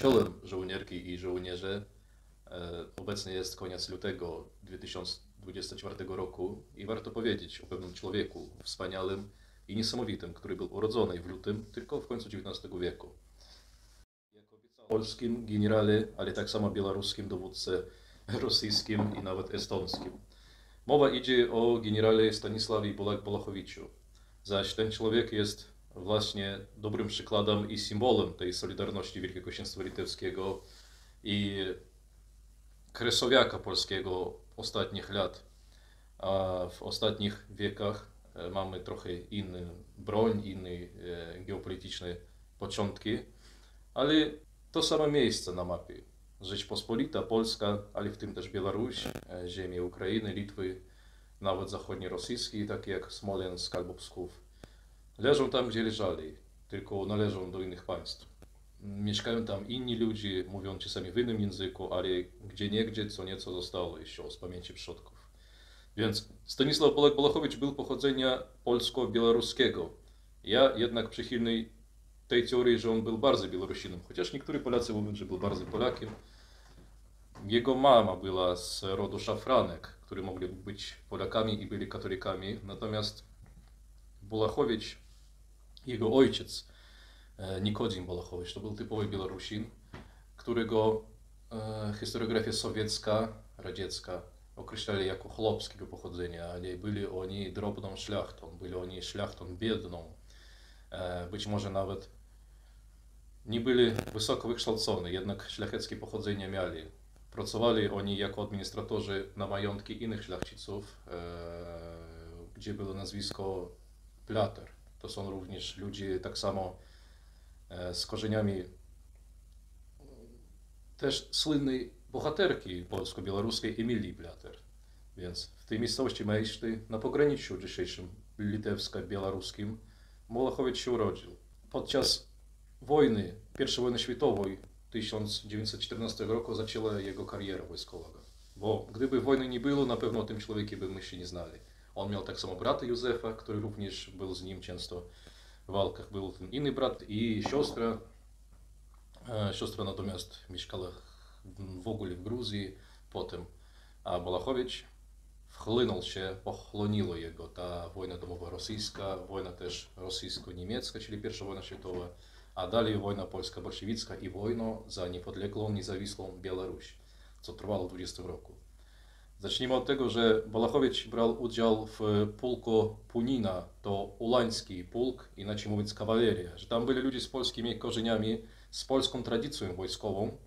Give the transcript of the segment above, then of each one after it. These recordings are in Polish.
czołem żołnierki i żołnierze. E, Obecnie jest koniec lutego 2024 roku i warto powiedzieć o pewnym człowieku wspaniałym i niesamowitym, który był urodzony w lutym, tylko w końcu XIX wieku. Jak obiecał polskim generale, ale tak samo białoruskim dowódcy rosyjskim i nawet estonskim. Mowa idzie o generale Stanisławie Bolak-Bolachowiczu. Zaś ten człowiek jest właśnie dobrym przykładem i symbolem tej solidarności Wielkiego Księstwa Litewskiego i kresowiaka polskiego ostatnich lat. A w ostatnich wiekach e, mamy trochę inny broń, inne geopolityczne początki, ale to samo miejsce na mapie. Rzeczpospolita, Polska, ale w tym też Białoruś, e, ziemie Ukrainy, Litwy, nawet zachodnio-rosyjskie, takie jak Smoleńsk albo. Leżą tam, gdzie leżeli, tylko należą do innych państw. Mieszkają tam inni ludzie, mówią czasami w innym języku, ale gdzie niegdzie co nieco zostało jeszcze z pamięci przodków. Więc Stanisław Polak-Bolachowicz był pochodzenia polsko-białoruskiego. Ja jednak przychylny tej teorii, że on był bardzo Białorusinem, chociaż niektórzy Polacy mówią, że był bardzo Polakiem. Jego mama była z rodu szafranek, którzy mogli być Polakami i byli katolikami, natomiast Bolachowicz, jego ojciec, e, Nikodim Bolachowicz, to był typowy Białorusin, którego e, historiografia sowiecka, radziecka określali jako chłopskiego pochodzenia, ale byli oni drobną szlachtą, byli oni szlachtą biedną, e, być może nawet nie byli wysoko wykształceni, jednak szlacheckie pochodzenie mieli. Pracowali oni jako administratorzy na majątki innych szlachciców, gdzie było nazwisko Plater. To są również ludzie tak samo z korzeniami też słynnej bohaterki polsko-białoruskiej Emilii Plater. Więc w tej miejscowości Mejszty, na pograniczu dzisiejszym litewsko-białoruskim, Molachowicz się urodził. Podczas wojny, I wojny światowej 1914 roku zaczęła jego kariera wojskowego. Bo gdyby wojny nie było, na pewno o tym człowieku byśmy się nie znali. On miał tak samo brata Józefa, który również był z nim często w walkach. Był ten inny brat i siostra. Siostra natomiast mieszkała w ogóle w Gruzji potem. A Bolachowicz wchłynął się, pochłoniło jego ta wojna domowa rosyjska, wojna też rosyjsko-niemiecka, czyli pierwsza wojna światowa, a dalej wojna polska-bolszewicka i wojna za niepodległą, niezawisłą Białoruś, co trwało 20 roku. Zacznijmy od tego, że Bolachowicz brał udział w pułku Punina, to ulański pułk, inaczej mówiąc kawaleria, że tam byli ludzie z polskimi korzeniami, z polską tradycją wojskową,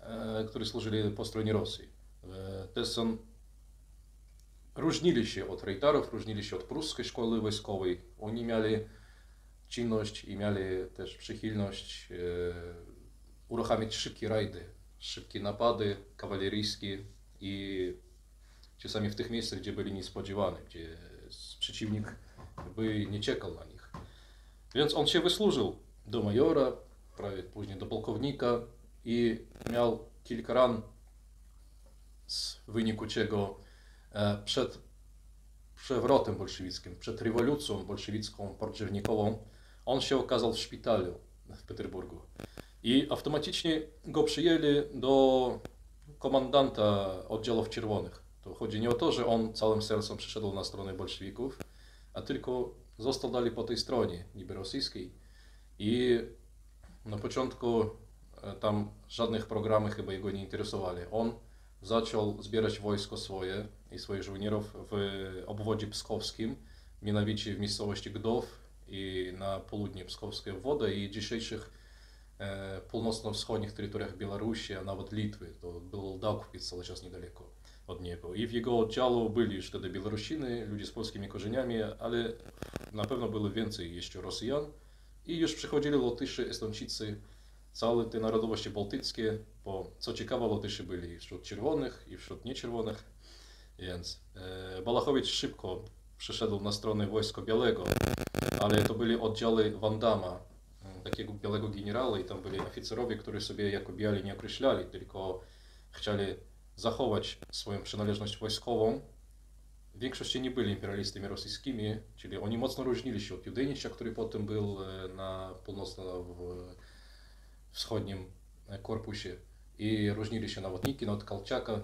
e, którzy służyli po stronie Rosji. E, też są, różnili się od rejtarów, różnili się od pruskiej szkoły wojskowej. Oni mieli czynność i mieli też przychylność e, uruchamiać szybkie rajdy, szybkie napady kawaleryjskie i czasami w tych miejscach, gdzie byli niespodziewani, gdzie przeciwnik by nie czekał na nich. Więc on się wysłużył do majora, prawie później do pułkownika i miał kilka ran, z wyniku czego przed przewrotem bolszewickim, przed rewolucją bolszewicką, październikową, on się okazał w szpitalu w Petersburgu. I automatycznie go przyjęli do komandanta oddziałów czerwonych. To chodzi nie o to, że on całym sercem przyszedł na stronę bolszewików, a tylko został dalej po tej stronie, niby rosyjskiej. I na początku tam żadnych programów chyba jego nie interesowali. On zaczął zbierać wojsko swoje i swoich żołnierów w obwodzie pskowskim, mianowicie w miejscowości Gdow i na południe pskowskiej wody i dzisiejszych e, północno-wschodnich terytoriach Białorusi, a nawet Litwy. To był Daugavpils cały czas niedaleko od niego. I w jego oddziale byli już wtedy Białorusiny, ludzie z polskimi korzeniami, ale na pewno było więcej jeszcze Rosjan. I już przychodzili Lotyszy, Estończycy, całe te narodowości bałtyckie, bo co ciekawe, Lotyszy byli wśród czerwonych i wśród nieczerwonych, więc e, szybko przeszedł na stronę Wojska Białego, ale to byli oddziały Wandama, takiego białego generała i tam byli oficerowie, którzy sobie jako biali nie określali, tylko chcieli zachować swoją przynależność wojskową. W większości nie byli imperialistami rosyjskimi, czyli oni mocno różnili się od Judenicza, który potem był na północno-wschodnim e, korpusie i różnili się nawodniki od Kalczaka.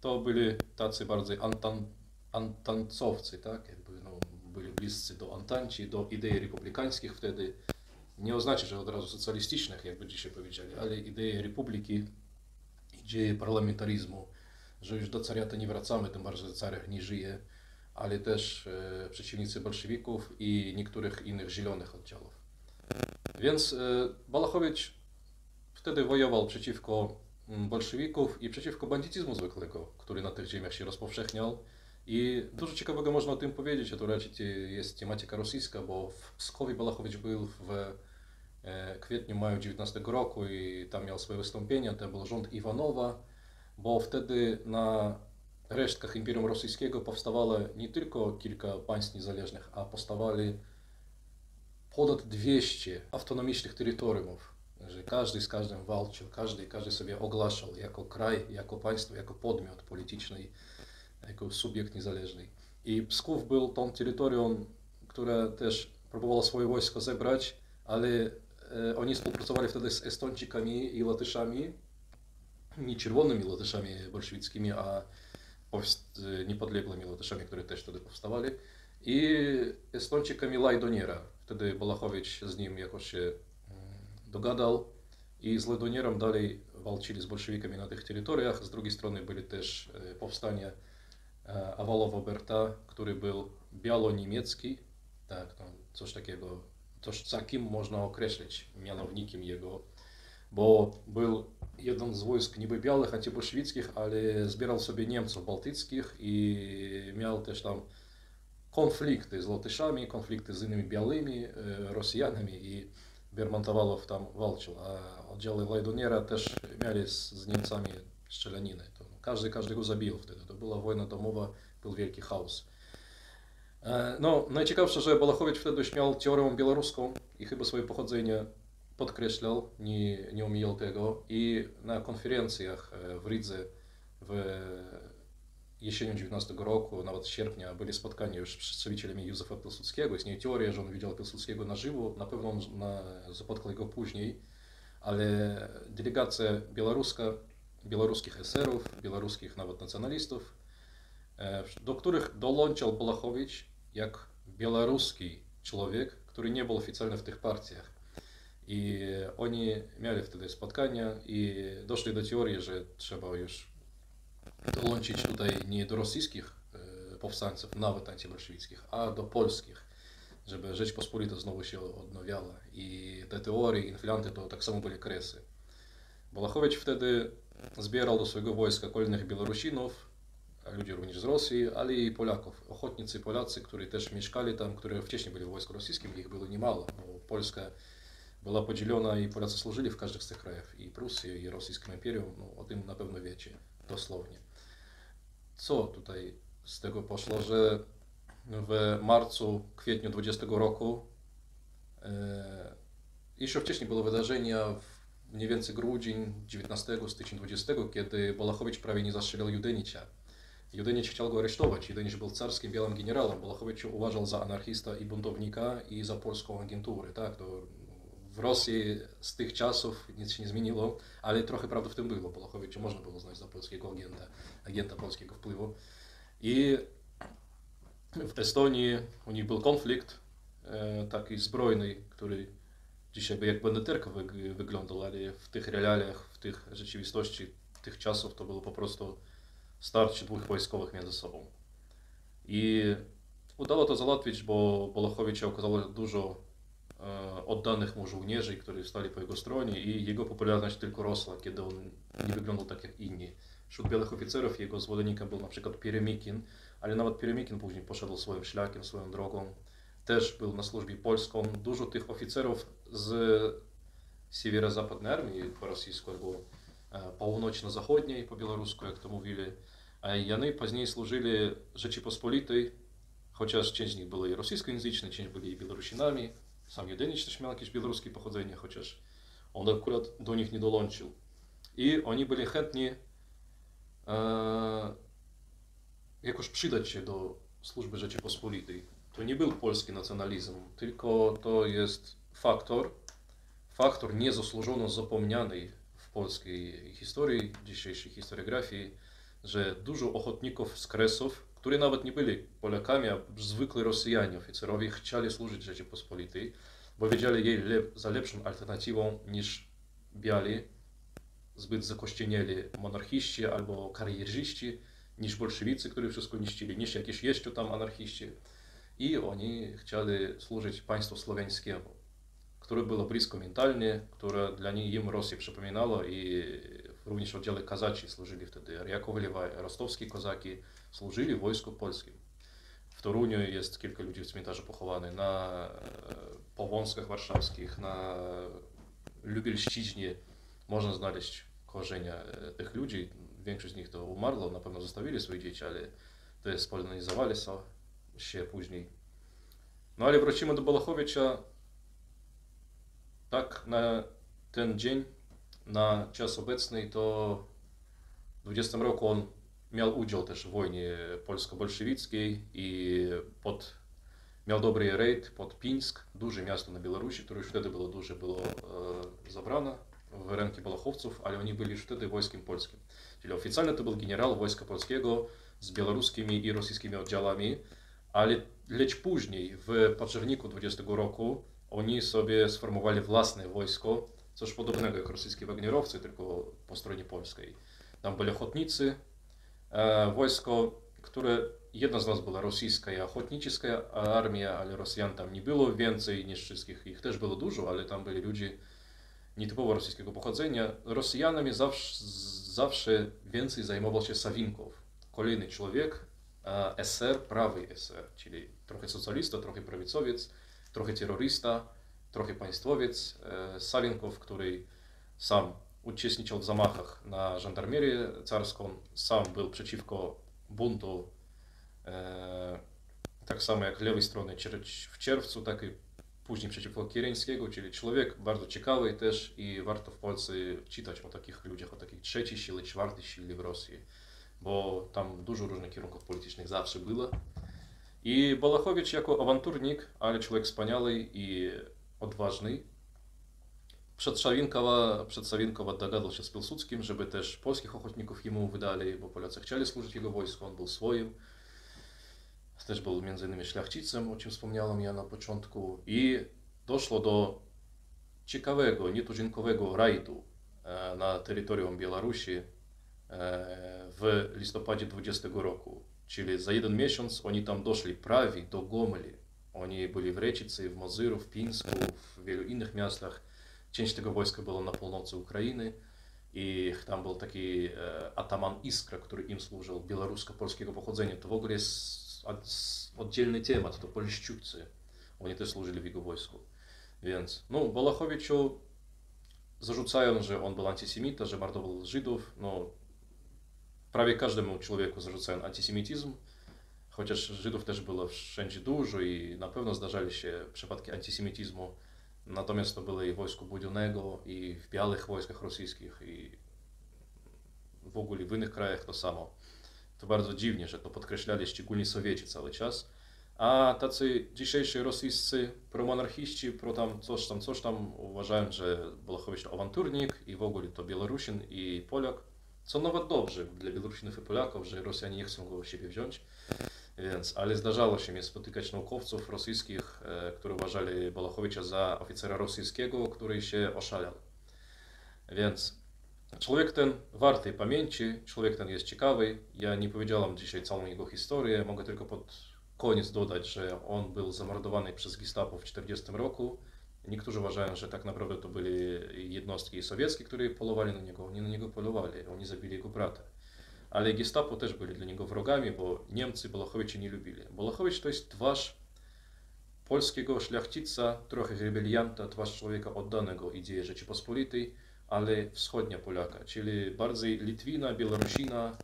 To byli tacy bardziej antan, antancowcy, tak? Jakby, no, byli bliscy do Antanci, do idei republikańskich wtedy. Nie oznacza, że od razu socjalistycznych, jakby dzisiaj powiedzieli, ale idei republiki, idei parlamentaryzmu, że już do cariata nie wracamy, tym bardziej, że cariach nie żyje, ale też e, przeciwnicy bolszewików i niektórych innych zielonych oddziałów. Więc e, Balachowicz wtedy wojował przeciwko mm, bolszewików i przeciwko bandytyzmu zwykłego, który na tych ziemiach się rozpowszechniał. I dużo ciekawego można o tym powiedzieć, a to raczej jest tematyka rosyjska, bo w Pskowie Balachowicz był w e, kwietniu, maju 19 roku i tam miał swoje wystąpienia, to był rząd Iwanowa, bo wtedy na resztkach Imperium Rosyjskiego powstawało nie tylko kilka państw niezależnych, a powstawali ponad 200 autonomicznych terytoriów, że każdy z każdym walczył, każdy, każdy sobie ogłaszał jako kraj, jako państwo, jako podmiot polityczny, jako subjekt niezależny. I Psków był tą terytorium, które też próbowało swoje wojsko zebrać, ale e, oni współpracowali wtedy z Estończykami i Latyszami, nie czerwonymi Latyszami bolszewickimi, a niepodległymi Latyszami, które też wtedy powstawali, i Estończykami Lajdoniera. Wtedy Balachowicz z nim jakoś się dogadał i z Lajdonierem dalej walczyli z bolszewikami na tych terytoriach. Z drugiej strony byli też powstania E, Awolo Woberta, który był biało-niemiecki, tak, no, coś takiego, coś takim można określić mianownikiem jego, bo był jeden z wojsk niby białych, a niby szwedzkich, ale zbierał sobie Niemców bałtyckich i miał też tam konflikty z Lotyszami, konflikty z innymi białymi e, Rosjanami i Bermontowałow tam walczył, a oddziały Lajdoniera też mieli z Niemcami szczelaniny. Każdy każdego zabił wtedy. To była wojna domowa, był wielki chaos. No, najciekawsze, że Balachowicz wtedy śmiał teorię białoruską i chyba swoje pochodzenie podkreślał, nie, nie omijał tego i na konferencjach w Rydze w jesienią 19 roku, nawet sierpnia, byli spotkania już z przedstawicielami Józefa Pilsudskiego. Istnieje teoria, że on widział Pilsudskiego na żywo, na pewno on na, spotkał go później, ale delegacja białoruska, białoruskich eserów, białoruskich nawet nacjonalistów, do których dołączył Balachowicz jak białoruski człowiek, który nie był oficjalnie w tych partiach. I oni mieli wtedy spotkania i doszli do teorii, że trzeba już dołączyć tutaj nie do rosyjskich powstańców, nawet antybolszewickich, a do polskich, żeby Rzeczpospolita znowu się odnawiała. I te teorie, inflanty to tak samo byli kresy. Balachowicz wtedy zbierał do swojego wojska kolejnych Białorusinów, ludzi również z Rosji, ale i Polaków. Ochotnicy Polacy, którzy też mieszkali tam, którzy wcześniej byli w wojsku rosyjskim, ich było niemało, Polska była podzielona i Polacy służyli w każdym z tych krajów, i Prusji, i rosyjskim imperium, no, o tym na pewno wiecie, dosłownie co tutaj z tego poszło, że w marcu, kwietniu 20 roku, e, jeszcze wcześniej było wydarzenia, w mniej więcej grudzień 19, stycznia 20, kiedy Bolachowicz prawie nie zastrzelił Judenicza. Judenicz chciał go aresztować. Judenicz był carskim białym generałem. Bolachowicz uważał za anarchista i buntownika i za polską agenturę. Tak? To w Rosji z tych czasów nic się nie zmieniło, ale trochę prawdy w tym było. Bolachowicza można było uznać za polskiego agenta, agenta polskiego wpływu. I w Estonii u nich był konflikt e, taki zbrojny, który dzisiaj by jak bandyterka wy, wyglądał, ale w tych realiach, w tych rzeczywistości tych czasów to było po prostu starcie dwóch wojskowych między sobą. I udało to załatwić, bo Bolachowicza okazało dużo oddanych mu żołnierzy, którzy stali po jego stronie i jego popularność tylko rosła, kiedy on nie wyglądał tak jak inni. Wśród białych oficerów jego zwolennikiem był na przykład Pieremikin, ale nawet Pieremikin później poszedł swoim szlakiem, swoją drogą. też był na służbie polską. Dużo tych oficerów z северо-западной армии по российску або е, паўночна-заходняй по-беларуску як то мовілі а яны пазней служылі рэчыпаспалітай хоча з чень з них было і расійскаязычны чень былі і беларусінамі сам юдэнічны шмялкіч беларускі паходзення хоча ж он акурат до них не долончыў і они былі хэтні э, е, як уж прыдачы до службы рэчыпаспалітай To nie był polski nacjonalizm, tylko to jest faktor, faktor niezasłużono zapomniany w polskiej historii, dzisiejszej historiografii, że dużo ochotników z Kresów, którzy nawet nie byli Polakami, a zwykli Rosjanie, oficerowie, chcieli służyć Rzeczypospolitej, bo wiedzieli jej lep, za lepszą alternatywą niż biali, zbyt zakościenieli monarchiści albo karierzyści, niż bolszewicy, którzy wszystko niszczyli, niż jakieś jeszcze tam anarchiści. I oni chcieli służyć państwu słowiańskiemu, które było blisko mentalnie, które dla nich im Rosję przypominało i również oddziały kazaci służyli wtedy. Jakow Lewaj, rostowskie kozaki służyli wojsku polskim. W Toruniu jest kilka ludzi w cmentarzu pochowanych, na Powązkach warszawskich, na Lubelszczyźnie można znaleźć korzenia tych ludzi. Większość z nich to umarło, na pewno zostawili swoje dzieci, ale to jest spolonizowali się później. No ale wrócimy do Balachowicza. Tak, na ten dzień, na czas obecny, to w 20 roku on miał udział też w wojnie polsko-bolszewickiej i pod, miał dobry rejd pod Pińsk, duże miasto na Białorusi, które już wtedy było duże, było e, zabrane w ręki Balachowców, ale oni byli już wtedy wojskiem polskim. Czyli oficjalnie to był generał Wojska Polskiego z białoruskimi i rosyjskimi oddziałami, ale lecz później, w październiku 20 roku, oni sobie sformowali własne wojsko, coś podobnego jak rosyjskie Wagnerowcy, tylko po stronie polskiej. Tam byli ochotnicy, e, wojsko, które jedna z nas była rosyjska ochotnicza armia, ale Rosjan tam nie było więcej niż wszystkich. Ich też było dużo, ale tam byli ludzie nietypowo rosyjskiego pochodzenia. Rosjanami zawsze, zawsze więcej zajmował się Sawinkow, kolejny człowiek, SR, prawy SR, czyli trochę socjalista, trochę prawicowiec, trochę terrorysta, trochę państwowiec. Sawinkow, który sam uczestniczył w zamachach na żandarmerię carską, sam był przeciwko buntu, tak samo jak lewej strony w czerwcu, tak i później przeciwko Kiereńskiego, czyli człowiek bardzo ciekawy też i warto w Polsce czytać o takich ludziach, o takich trzeciej sile, czwartej sile w Rosji bo tam dużo różnych kierunków politycznych zawsze było. I Balachowicz jako awanturnik, ale człowiek wspaniały i odważny, przed Szawinkowa, przed Sawinkowa dogadał się z Pilsudskim, żeby też polskich ochotników jemu wydali, bo Polacy chcieli służyć jego wojsku, on był swoim. Też był między innymi szlachcicem, o czym wspomniałem ja na początku. I doszło do ciekawego, nietuzinkowego rajdu na terytorium Białorusi w listopadzie 20 roku. Czyli za jeden miesiąc oni tam doszli prawie do Gomeli. Oni byli w Rečicy, w Mozyru, w Pińsku, w wielu innych miastach. Część tego wojska była na północy Ukrainy i tam był taki ataman Iskra, który im służył, białorusko-polskiego pochodzenia. To w ogóle jest oddzielny temat, to Polszczucy. Oni też służyli w jego wojsku. Więc, no, Balachowiczu zarzucają, że on był antysemita, że mordował Żydów. No, prawie każdemu człowieku zarzucają antysemityzm, chociaż Żydów też było wszędzie dużo i na pewno zdarzali się przypadki antysemityzmu. Natomiast to było i w wojsku Budionego, i w białych wojskach rosyjskich, i w ogóle w innych krajach to samo. To bardzo dziwnie, że to podkreślali szczególnie Sowieci cały czas. A tacy dzisiejsi rosyjscy promonarchiści, pro tam coś tam, coś tam uważają, że Bolachowicz to awanturnik i w ogóle to Białorusin i Polak. Co nawet dobrze dla Białorusinów i Polaków, że Rosjanie nie chcą go siebie wziąć. Więc, ale zdarzało się mi spotykać naukowców rosyjskich, e, którzy uważali Balachowicza za oficera rosyjskiego, który się oszalał. Więc człowiek ten warty pamięci, człowiek ten jest ciekawy. Ja nie powiedziałem dzisiaj całą jego historię, mogę tylko pod koniec dodać, że on był zamordowany przez Gestapo w 1940 roku. Niektórzy uważają, że tak naprawdę to byli jednostki sowieckie, które polowali na niego. Oni na niego polowali, oni zabili jego brata. Ale gestapo też byli dla niego wrogami, bo Niemcy Balachowicza nie lubili. Balachowicz to jest twarz polskiego szlachcica, trochę rebelianta, twarz człowieka oddanego idei Rzeczypospolitej, ale wschodnia Polaka, czyli bardziej Litwina, Białorusina,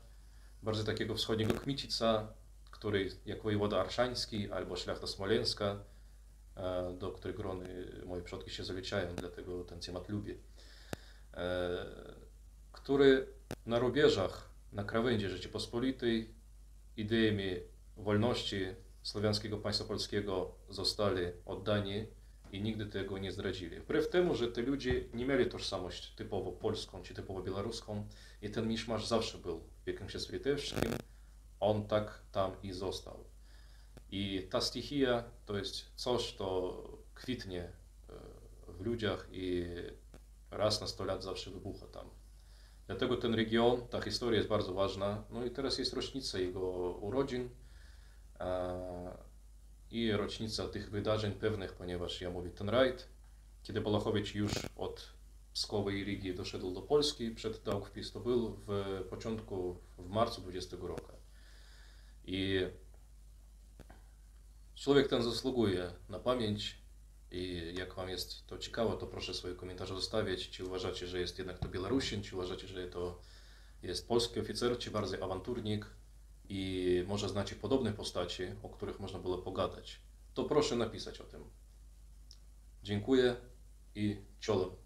bardziej takiego wschodniego Kmicica, który jak wojewoda arszański albo szlachta smoleńska, do których grony moje przodki się zaliczają, dlatego ten temat lubię, który na rubieżach, na krawędzi Rzeczypospolitej ideami wolności słowiańskiego państwa polskiego zostali oddani i nigdy tego nie zdradzili. Wbrew temu, że te ludzie nie mieli tożsamość typowo polską czy typowo białoruską i ten miszmasz zawsze był w Wiekiem Litewskim, on tak tam i został. I ta stichia to jest coś, co kwitnie e, w ludziach i raz na 100 lat zawsze wybucha tam. Dlatego ten region, ta historia jest bardzo ważna. No i teraz jest rocznica jego urodzin i rocznica tych wydarzeń pewnych, ponieważ ja mówię ten rajd, kiedy Balachowicz już od Pskowej Rigi doszedł do Polski przed Daugwpis, to był w początku, w marcu 20 roku. I człowiek ten zasługuje na pamięć i jak Wam jest to ciekawe, to proszę swoje komentarze zostawiać. Czy uważacie, że jest jednak to Białorusin, czy uważacie, że to jest polski oficer, czy bardziej awanturnik i może znacie podobne postaci, o których można było pogadać. To proszę napisać o tym. Dziękuję i czołem.